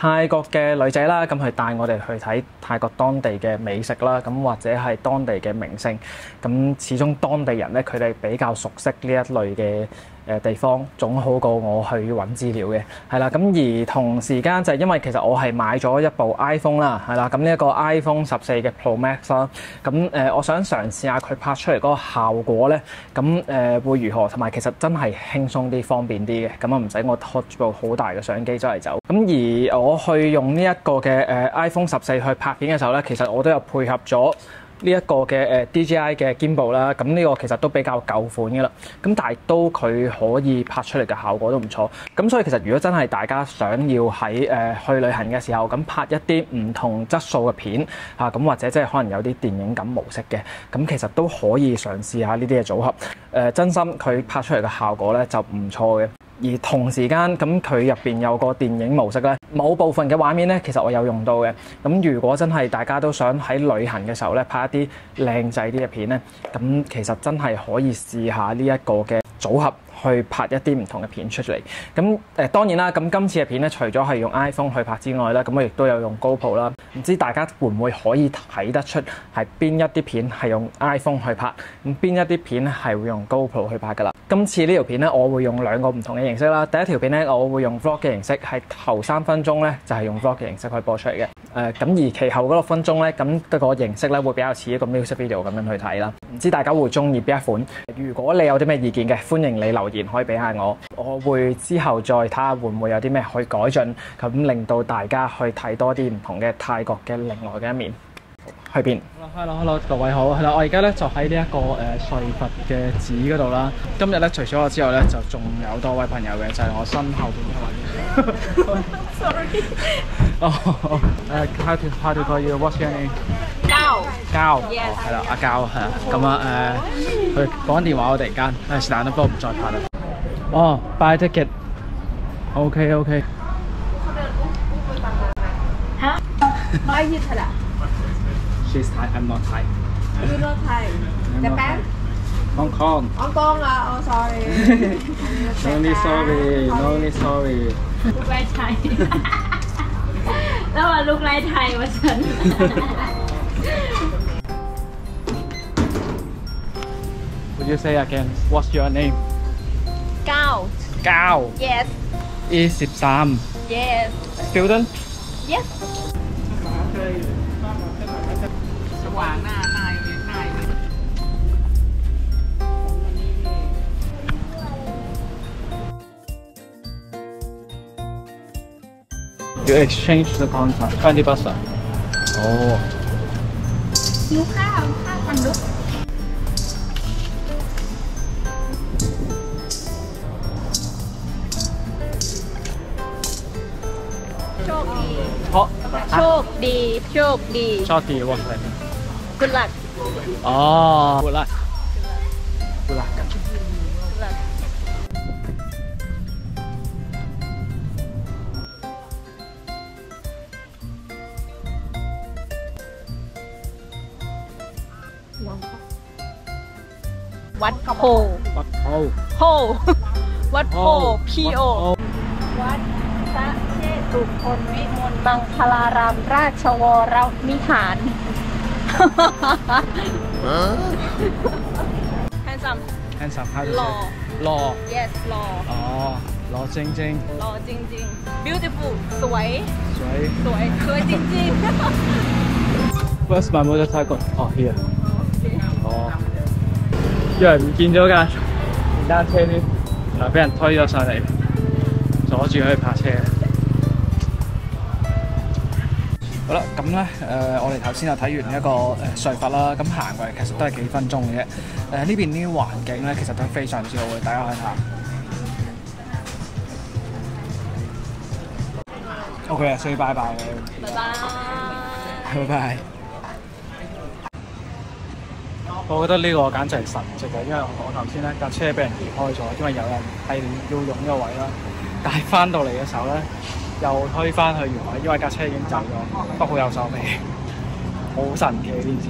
泰國嘅女仔啦，咁去帶我哋去睇泰國當地嘅美食啦，咁或者係當地嘅名勝。咁始終當地人咧佢哋比較熟悉呢一類嘅誒地方，總好過我去揾資料嘅，係啦。咁而同時間就係因為其實我係買咗一部 iPhone 啦，係啦。咁呢一個 iPhone 十四嘅 Pro Max 啦，咁誒我想嘗試下佢拍出嚟嗰個效果咧，咁誒會如何？同埋其實真係輕鬆啲、方便啲嘅，咁啊唔使我拖住部好大嘅相機周嚟走。咁而我我去用呢一個嘅誒 iPhone 十四去拍片嘅時候咧，其實我都有配合咗。呢一個嘅誒 DJI 嘅 Gimbal 啦，咁呢個其實都比較舊款嘅啦，咁但係都佢可以拍出嚟嘅效果都唔錯。咁所以其實如果真係大家想要喺誒、去旅行嘅時候，咁拍一啲唔同質素嘅片嚇，咁、或者即係可能有啲電影感模式嘅，咁其實都可以嘗試下呢啲嘅組合。誒、真心佢拍出嚟嘅效果咧就唔錯嘅。而同時間咁佢入邊有個電影模式咧，某部分嘅畫面咧，其實我有用到嘅。咁如果真係大家都想喺旅行嘅時候咧，拍啲靚仔啲嘅片咧，咁其實真係可以試下呢一個嘅組合。去拍一啲唔同嘅片出嚟，咁誒、呃、當然啦，咁今次嘅片咧，除咗係用 iPhone 去拍之外咧，咁我亦都有用 GoPro 啦。唔知大家會唔會可以睇得出係邊一啲片係用 iPhone 去拍，咁邊一啲片係會用 GoPro 去拍㗎啦？今次呢條片咧，我會用兩個唔同嘅形式啦。第一條片咧，我會用 Vlog 嘅形式，係頭三分鐘咧就係、用 Vlog 嘅形式去播出嚟嘅。誒、咁而其後嗰六分鐘咧，咁、那個形式咧會比較似一個 music video 咁樣去睇啦。唔知大家會中意邊一款？如果你有啲咩意見嘅，歡迎你留言可以俾下我，我會之後再睇下會唔會有啲咩可以改進，咁令到大家去睇多啲唔同嘅泰國嘅另外嘅一面。去邊？Hello，Hello，各位好，係啦，我而家咧就喺呢一個誒睡佛嘅寺嗰度啦。今日咧除咗我之外咧，就仲有多位朋友嘅，就係、是、我身後邊嘅位。Sorry。哦，誒，how to how to call you？What's your name？胶。胶。Yes。系啦，阿胶系啊。咁啊诶，佢讲电话我突然间，诶是但啦，不过唔再拍啦。哦，buy ticket。OK OK。吓？buy ticket 啦。She's Thai. I'm not Thai. You not Thai. Japan. Hong Kong. Hong Kong 啊，oh sorry. no need sorry. No need sorry. look like Thai แล้วว่า look like Thai ว่าฉัน Would you say again? What's your name? เก้า Gao. Yes. E สิบสาม Yes. Student. Yes. สว่างหน้าหน้าอยู่หน้าอยู่ You exchange the contract. Twenty percent. Oh. หิวข้าวข้าวกันลุก ดี โชคดี ชอบดีว่าอะไร Good luck อ๋อกุลักกุลัก Good luck วัดโพวัดโอ้โพวัดโพ P O วัดพระเชตุพนวิ มลมังคลารามราชวรวิหาร handsome แอนซัมฮาร์ด หล่อ หล่อ yes หล่อ อ๋อหล่อจริงจริง หล่อจริงๆ beautiful สวย ๆสวย สวย สวยจริง Where's my motorcycle? Oh here. 哦，有人唔见咗架电单车添，嗱俾人推咗上嚟，阻住佢泊车。 好啦，咁咧，誒、我哋頭先就睇完一個誒睡法啦，咁行過嚟其實都係幾分鐘嘅啫。誒、呢邊啲環境咧，其實都非常之好嘅，大家睇下。O K 啊，所以拜拜。拜拜。拜拜。我覺得呢個簡直係神跡嘅，因為我頭先咧架車俾人移開咗，因為有人係要用呢個位啦，但係翻到嚟嘅時候咧。又推翻去原位，因為架車已經走咗，都好有手尾，好神奇呢件事。